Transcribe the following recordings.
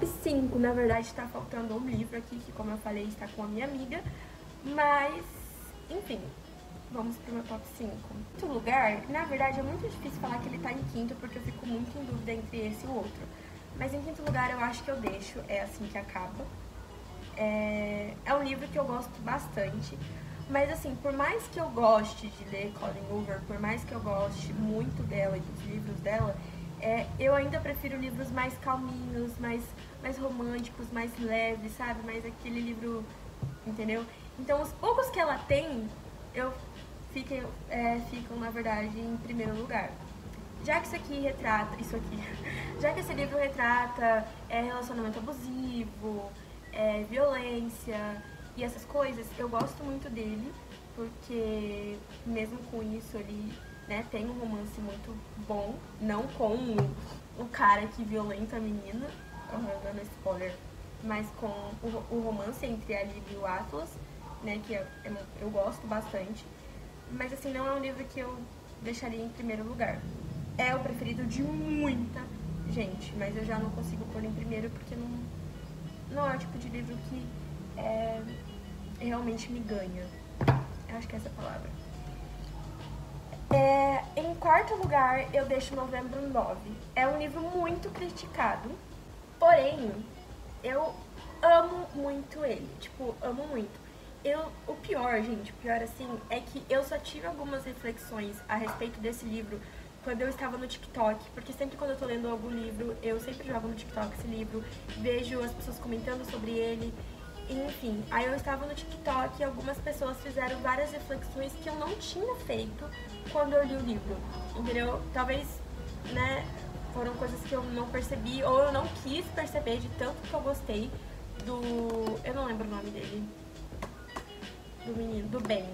top 5. Na verdade, está faltando um livro aqui, que como eu falei, está com a minha amiga. Mas, enfim, vamos pro meu top 5. Quinto lugar, na verdade, é muito difícil falar que ele tá em quinto, porque eu fico muito em dúvida entre esse e o outro. Mas em quinto lugar, eu acho que eu deixo É Assim Que Acaba. É, é um livro que eu gosto bastante. Mas assim, por mais que eu goste de ler Colin Hoover, por mais que eu goste muito dela e dos livros dela, é, eu ainda prefiro livros mais calminhos, mais, mais românticos, mais leves, sabe? Mais aquele livro, entendeu? Então os poucos que ela tem, eu fiquem, é, ficam, na verdade, em primeiro lugar. Já que isso aqui retrata, isso aqui, já que esse livro retrata é, relacionamento abusivo, é, violência, e essas coisas, eu gosto muito dele, porque mesmo com isso ele né, tem um romance muito bom, não com o, cara que violenta a menina, dando spoiler, mas com o, o, romance entre a Liv e o Atlas, né, que eu, é, é, eu gosto bastante. Mas assim, não é um livro que eu deixaria em primeiro lugar. É o preferido de muita gente, mas eu já não consigo pôr em primeiro porque não, não é o tipo de livro que é, realmente me ganha. Eu acho que é essa a palavra. É, em quarto lugar, eu deixo Novembro 9. É um livro muito criticado, porém, eu amo muito ele. Tipo, amo muito. Eu, o pior, gente, o pior assim, é que eu só tive algumas reflexões a respeito desse livro quando eu estava no TikTok, porque sempre quando eu tô lendo algum livro, eu sempre jogo no TikTok esse livro, vejo as pessoas comentando sobre ele, enfim, aí eu estava no TikTok e algumas pessoas fizeram várias reflexões que eu não tinha feito quando eu li o livro, entendeu? Talvez, né, foram coisas que eu não percebi ou eu não quis perceber de tanto que eu gostei do. Eu não lembro o nome dele. Do menino, do Ben.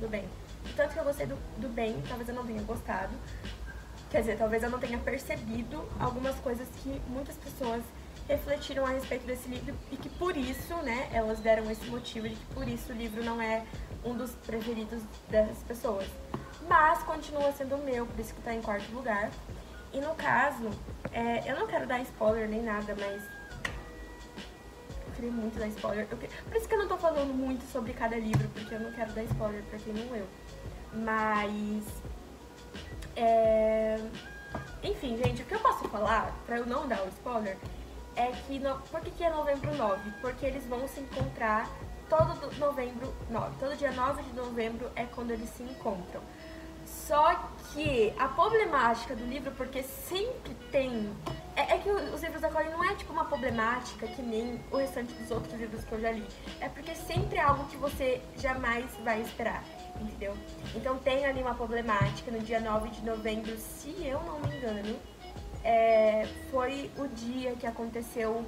Do Ben. Tanto que eu gostei do, do Ben, talvez eu não tenha gostado. Quer dizer, talvez eu não tenha percebido algumas coisas que muitas pessoas refletiram a respeito desse livro e que por isso, né, elas deram esse motivo de que por isso o livro não é um dos preferidos dessas pessoas. Mas continua sendo o meu, por isso que tá em quarto lugar. E no caso, é, eu não quero dar spoiler nem nada, mas eu queria muito dar spoiler. Eu, por isso que eu não tô falando muito sobre cada livro, porque eu não quero dar spoiler pra quem não leu. Mas. É... Enfim, gente, o que eu posso falar, pra eu não dar o spoiler, é que. No... Por que, que é novembro 9? Porque eles vão se encontrar todo novembro 9. Todo dia 9 de novembro é quando eles se encontram. Só que a problemática do livro, porque sempre tem. É, é, que os livros da Colin não é tipo uma problemática que nem o restante dos outros livros que eu já li. É porque sempre é algo que você jamais vai esperar, entendeu? Então tem ali uma problemática no dia 9 de novembro, se eu não me engano é, foi o dia que aconteceu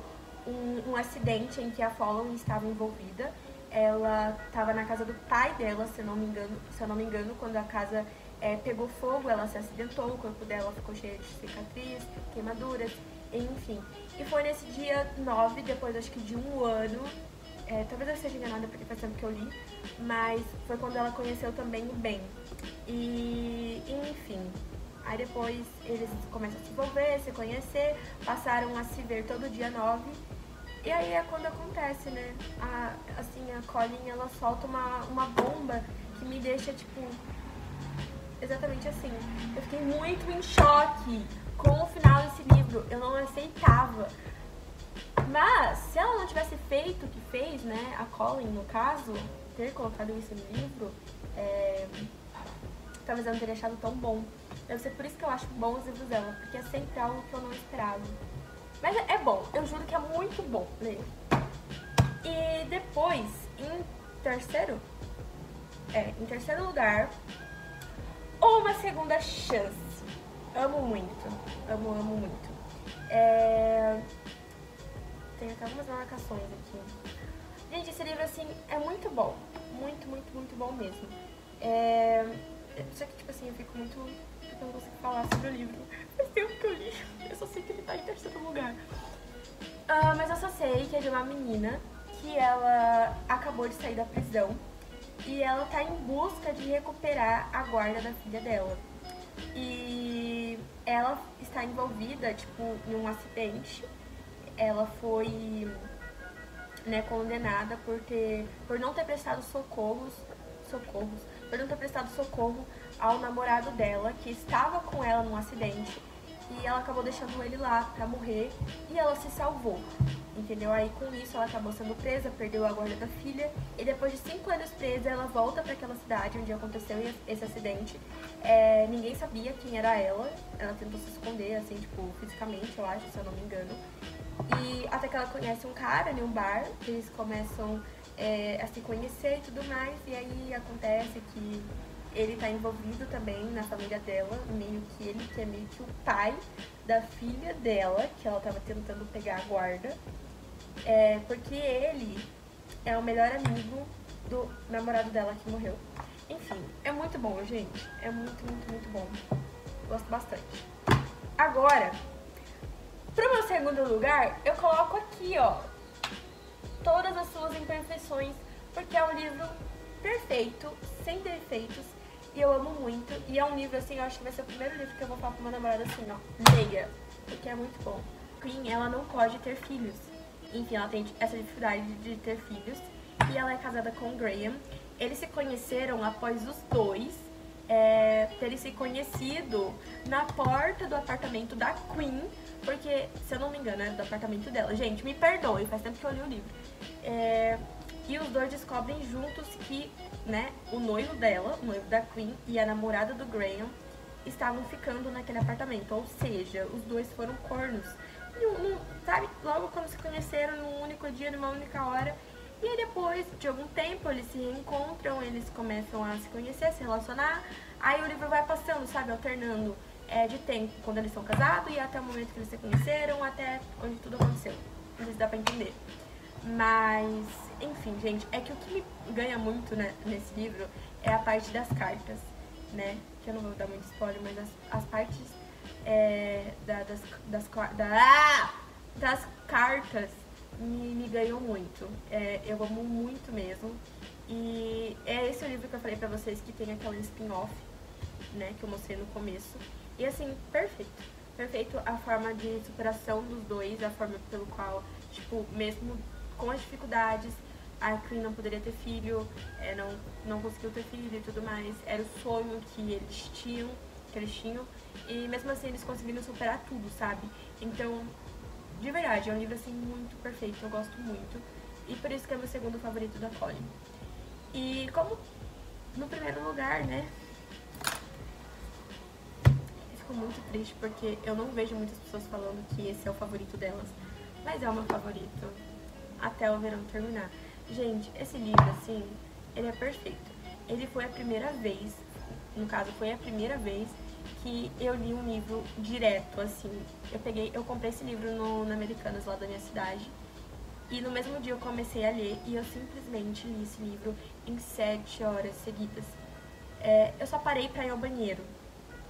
um, um, acidente em que a Fallon estava envolvida. Ela estava na casa do pai dela, se eu não me engano, se não me engano quando a casa é, pegou fogo, ela se acidentou, o corpo dela ficou cheio de cicatriz, queimaduras, enfim. E foi nesse dia 9, depois acho que de um ano, é, talvez eu esteja enganada porque faz tempo que eu li, mas foi quando ela conheceu também o Ben. E, enfim, Aí depois eles começam a se envolver, se conhecer, passaram a se ver todo dia nove. E aí é quando acontece, né? A, assim, a Colin, ela solta uma, uma bomba que me deixa, tipo, exatamente assim. Eu fiquei muito em choque com o final desse livro. Eu não aceitava. Mas, se ela não tivesse feito o que fez, né? A Colin, no caso, ter colocado isso no livro, é, talvez eu não teria achado tão bom. Deve ser por isso que eu acho bom os livros dela, porque é sempre algo que eu não esperava. Mas é, bom, eu juro que é muito bom ler. E depois, em terceiro, é, em terceiro lugar, Uma Segunda Chance. Amo muito, amo, amo muito. É... Tem até algumas marcações aqui. Gente, esse livro, assim, é muito bom. Muito, muito, muito bom mesmo. É... Só que, tipo assim, eu fico muito eu não consigo falar sobre o livro. Faz tempo que eu li, eu só sei que ele tá em terceiro lugar. Uh, mas eu só sei que é de uma menina que ela acabou de sair da prisão e ela tá em busca de recuperar a guarda da filha dela. E ela está envolvida, tipo, em um acidente ela foi né, condenada por ter por não ter prestado socorros socorros ter prestado socorro ao namorado dela que estava com ela num acidente e ela acabou deixando ele lá pra morrer e ela se salvou. Entendeu? Aí com isso ela acabou sendo presa, perdeu a guarda da filha e depois de cinco anos presa ela volta para aquela cidade onde aconteceu esse acidente. É, ninguém sabia quem era ela, ela tentou se esconder, assim, tipo, fisicamente, eu acho, se eu não me engano. E até que ela conhece um cara em um bar, eles começam é, a se conhecer e tudo mais, e aí acontece que ele tá envolvido também na família dela, meio que ele que é meio que o pai da filha dela, que ela tava tentando pegar a guarda. É, porque ele é o melhor amigo do namorado dela que morreu. Enfim, é muito bom, gente. É muito, muito, muito bom. Gosto bastante. Agora, pro meu segundo lugar, eu coloco aqui, ó, todas as suas imperfeições, porque é um livro perfeito, sem defeitos, e eu amo muito. E é um livro, assim, eu acho que vai ser o primeiro livro que eu vou falar pro meu namorado assim, ó. Leia, porque é muito bom. Queen, ela não pode ter filhos. Enfim, ela tem essa dificuldade de ter filhos. E ela é casada com Graham. Eles se conheceram após os dois é, terem se conhecido na porta do apartamento da Queen. Porque, se eu não me engano, é do apartamento dela. Gente, me perdoe, faz tempo que eu li o livro. É, e os dois descobrem juntos que né, o noivo dela, o noivo da Queen e a namorada do Graham estavam ficando naquele apartamento. Ou seja, os dois foram cornos. E, um, sabe, logo quando se conheceram, num único dia, numa única hora. E aí depois de algum tempo eles se reencontram, eles começam a se conhecer, a se relacionar. Aí o livro vai passando, sabe, alternando é, de tempo, quando eles são casados e até o momento que eles se conheceram, até onde tudo aconteceu. Não sei se dá pra entender. Mas enfim, gente, é que o que me ganha muito né, nesse livro é a parte das cartas, né? Que eu não vou dar muito spoiler, mas as, as partes é, da, das, das, da, ah! das cartas me, me ganham muito. É, eu amo muito mesmo. E é esse o livro que eu falei pra vocês que tem aquela spin-off, né? Que eu mostrei no começo. E assim, perfeito. Perfeito a forma de superação dos dois, a forma pelo qual, tipo, mesmo com as dificuldades, a Queen não poderia ter filho, é, não, não conseguiu ter filho e tudo mais. Era o sonho que eles tinham, que eles tinham. E mesmo assim eles conseguiram superar tudo, sabe? Então, de verdade, é um livro assim muito perfeito, eu gosto muito. E por isso que é meu segundo favorito da Colin. E como no primeiro lugar, né? Fico muito triste porque eu não vejo muitas pessoas falando que esse é o favorito delas. Mas é o meu favorito. Até o verão terminar. Gente, esse livro, assim, ele é perfeito. Ele foi a primeira vez, no caso, foi a primeira vez que eu li um livro direto, assim. Eu peguei, eu comprei esse livro no, no Americanas, lá da minha cidade. E no mesmo dia eu comecei a ler e eu simplesmente li esse livro em sete horas seguidas. É, eu só parei pra ir ao banheiro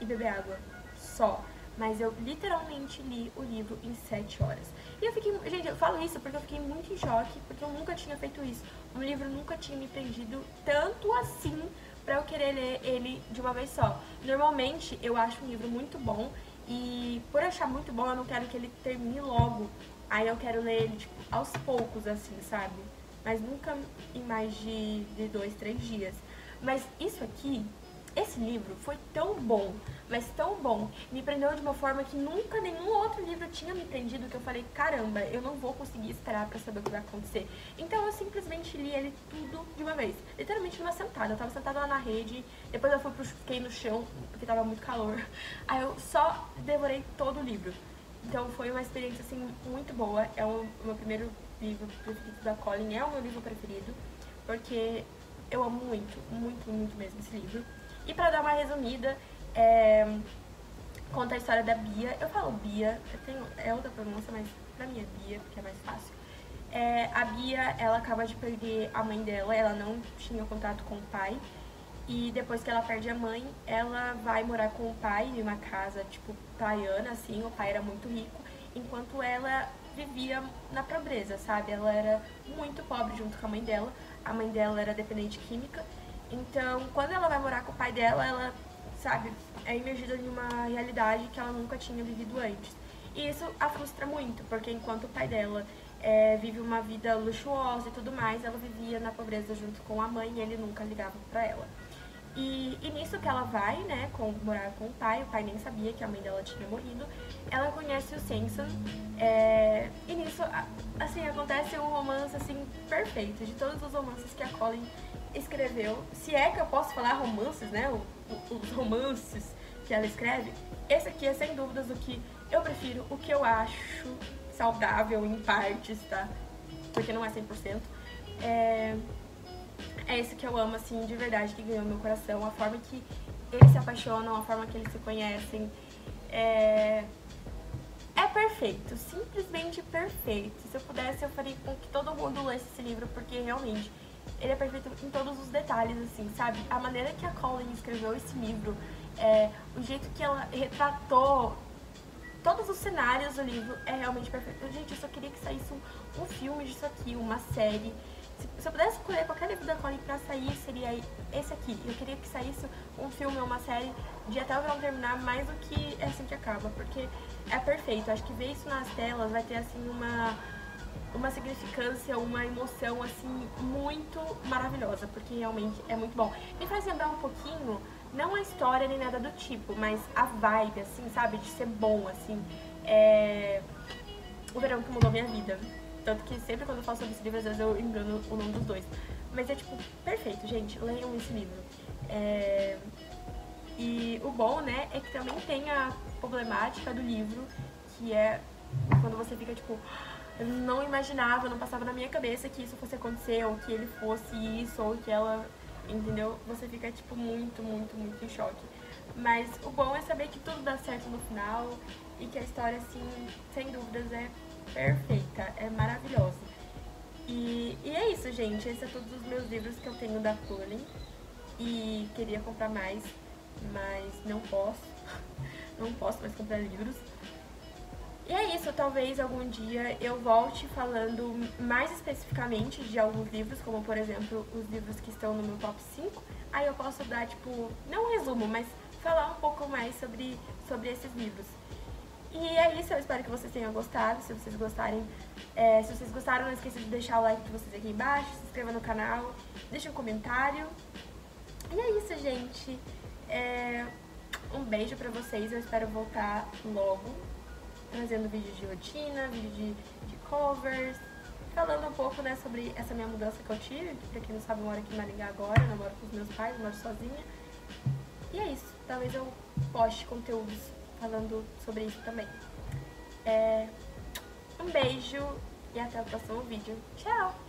e beber água. Só mas eu literalmente li o livro em 7 horas. E eu fiquei, gente, eu falo isso porque eu fiquei muito em choque, porque eu nunca tinha feito isso. Um livro nunca tinha me prendido tanto assim para eu querer ler ele de uma vez só. Normalmente eu acho um livro muito bom e por achar muito bom eu não quero que ele termine logo. Aí eu quero ler ele tipo, aos poucos, assim, sabe? Mas nunca em mais de, de dois, três dias. Mas isso aqui esse livro foi tão bom, mas tão bom, me prendeu de uma forma que nunca nenhum outro livro tinha me prendido, que eu falei, caramba, eu não vou conseguir esperar pra saber o que vai acontecer. Então eu simplesmente li ele tudo de uma vez, literalmente numa sentada. Eu tava sentada lá na rede, depois eu fui pro, fiquei no chão, porque tava muito calor. Aí eu só devorei todo o livro. Então foi uma experiência, assim, muito boa. É o meu primeiro livro preferido da Colin, é o meu livro preferido, porque eu amo muito, muito, muito mesmo esse livro. E pra dar uma resumida, é, conta a história da Bia. Eu falo Bia, eu tenho, é outra pronúncia, mas pra mim é Bia, porque é mais fácil. É, a Bia, ela acaba de perder a mãe dela, ela não tinha contato com o pai. E depois que ela perde a mãe, ela vai morar com o pai em uma casa, tipo, praiana, assim. O pai era muito rico, enquanto ela vivia na pobreza, sabe? Ela era muito pobre junto com a mãe dela. A mãe dela era dependente química então, quando ela vai morar com o pai dela, ela, sabe, é imergida em uma realidade que ela nunca tinha vivido antes. E isso a frustra muito, porque enquanto o pai dela é, vive uma vida luxuosa e tudo mais, ela vivia na pobreza junto com a mãe e ele nunca ligava pra ela. E, e, nisso que ela vai, né, com, morar com o pai, o pai nem sabia que a mãe dela tinha morrido, ela conhece o Samson, é, e nisso, assim, acontece um romance, assim, perfeito, de todos os romances que a Colin escreveu, se é que eu posso falar romances, né, os romances que ela escreve, esse aqui é sem dúvidas o que eu prefiro, o que eu acho saudável em partes, tá, porque não é 100%, é é esse que eu amo, assim, de verdade, que ganhou meu coração. A forma que eles se apaixonam, a forma que eles se conhecem. É, é perfeito, simplesmente perfeito. Se eu pudesse, eu faria com que todo mundo lesse esse livro, porque realmente ele é perfeito em todos os detalhes, assim, sabe? A maneira que a Colin escreveu esse livro, é, o jeito que ela retratou todos os cenários do livro é realmente perfeito. Gente, eu só queria que saísse um, um filme disso aqui, uma série. Se, se eu pudesse escolher qualquer livro da Colin pra sair, seria esse aqui. Eu queria que saísse um filme ou uma série de até o verão terminar mais do que é assim que acaba, porque é perfeito. Acho que ver isso nas telas vai ter assim uma uma significância, uma emoção assim muito maravilhosa, porque realmente é muito bom. Me faz lembrar um pouquinho, não a história nem nada do tipo, mas a vibe, assim, sabe, de ser bom, assim. É... O verão que mudou minha vida. Tanto que sempre quando eu falo sobre esse livro, às vezes eu engano o nome dos dois. Mas é tipo, perfeito, gente, leiam esse livro. É... E o bom, né, é que também tem a problemática do livro, que é quando você fica tipo, eu não imaginava, não passava na minha cabeça que isso fosse acontecer, ou que ele fosse isso, ou que ela, entendeu? Você fica tipo muito, muito, muito em choque. Mas o bom é saber que tudo dá certo no final e que a história, assim, sem dúvidas, é perfeita, é maravilhosa. E, e é isso, gente. Esses são todos os meus livros que eu tenho da Cullen. E queria comprar mais, mas não posso. não posso mais comprar livros. E é isso, talvez algum dia eu volte falando mais especificamente de alguns livros, como por exemplo os livros que estão no meu top 5. Aí eu posso dar, tipo, não um resumo, mas falar um pouco mais sobre, sobre esses livros. E é isso, eu espero que vocês tenham gostado. Se vocês gostarem, é, se vocês gostaram, não esqueça de deixar o like de vocês aqui embaixo, se inscreva no canal, deixe um comentário. E é isso, gente. É, um beijo pra vocês, eu espero voltar logo, trazendo vídeos de rotina, vídeo de, de covers, falando um pouco né, sobre essa minha mudança que eu tive, que pra quem não sabe, eu moro aqui em Maringá agora, eu moro com os meus pais, eu moro sozinha. E é isso, talvez eu poste conteúdos falando sobre isso também. É, um beijo e até o próximo vídeo. Tchau!